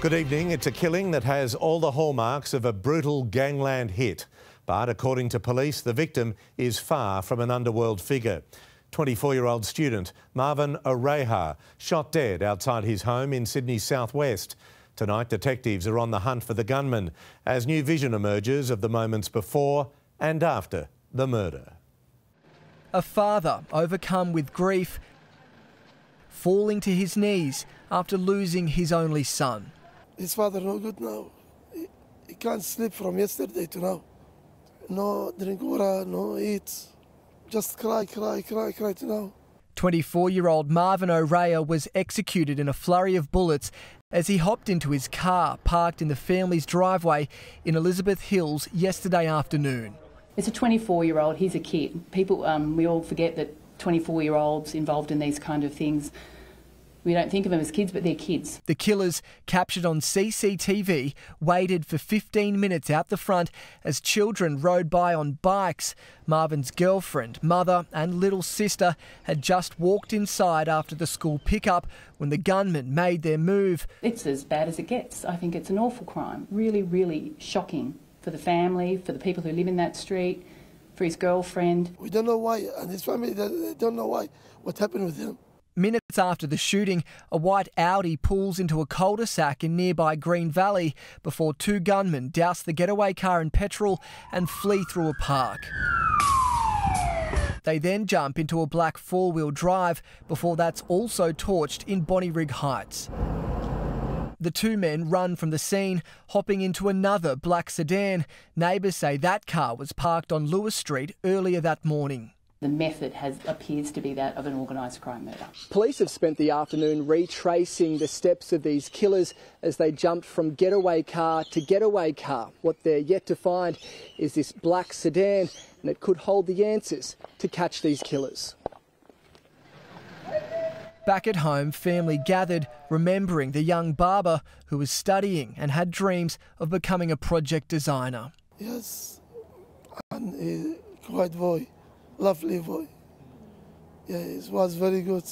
Good evening. It's a killing that has all the hallmarks of a brutal gangland hit. But according to police, the victim is far from an underworld figure. 24 year old student Marvin Oreja shot dead outside his home in Sydney's southwest. Tonight, detectives are on the hunt for the gunman as new vision emerges of the moments before and after the murder. A father overcome with grief, falling to his knees after losing his only son. His father no good now. He, he can't sleep from yesterday to now. No drink water, no eat. Just cry, cry, cry, cry to now. 24 year old Marvin Oreja was executed in a flurry of bullets as he hopped into his car parked in the family's driveway in Elizabeth Hills yesterday afternoon. It's a 24 year old, he's a kid. People, um, we all forget that 24 year olds involved in these kind of things we don't think of them as kids, but they're kids. The killers, captured on CCTV, waited for 15 minutes out the front as children rode by on bikes. Marvin's girlfriend, mother, and little sister had just walked inside after the school pickup when the gunmen made their move. It's as bad as it gets. I think it's an awful crime. Really, really shocking for the family, for the people who live in that street, for his girlfriend. We don't know why, and his family, they don't know why, what happened with him. After the shooting, a white Audi pulls into a cul-de-sac in nearby Green Valley before two gunmen douse the getaway car in petrol and flee through a park. They then jump into a black four-wheel drive before that's also torched in Bonnyrigg Heights. The two men run from the scene, hopping into another black sedan. Neighbours say that car was parked on Lewis Street earlier that morning. The method has appears to be that of an organised crime murder. Police have spent the afternoon retracing the steps of these killers as they jumped from getaway car to getaway car. What they're yet to find is this black sedan, and it could hold the answers to catch these killers. Back at home, family gathered, remembering the young barber who was studying and had dreams of becoming a project designer. Yes, and uh, a quiet boy lovely boy. Yeah, it was very good.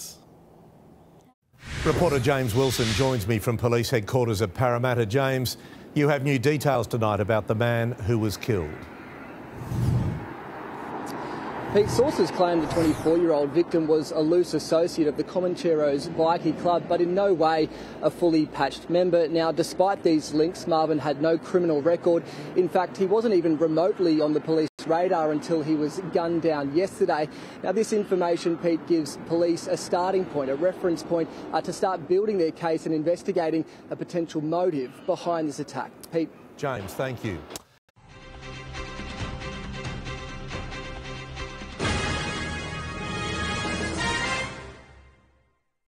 Reporter James Wilson joins me from police headquarters at Parramatta. James, you have new details tonight about the man who was killed. Pete, sources claim the 24-year-old victim was a loose associate of the Comancheros bikie club, but in no way a fully patched member. Now, despite these links, Marvin had no criminal record. In fact, he wasn't even remotely on the police radar until he was gunned down yesterday. Now, this information, Pete, gives police a starting point, a reference point uh, to start building their case and investigating a potential motive behind this attack. Pete. James, thank you.